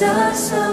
Sasambahin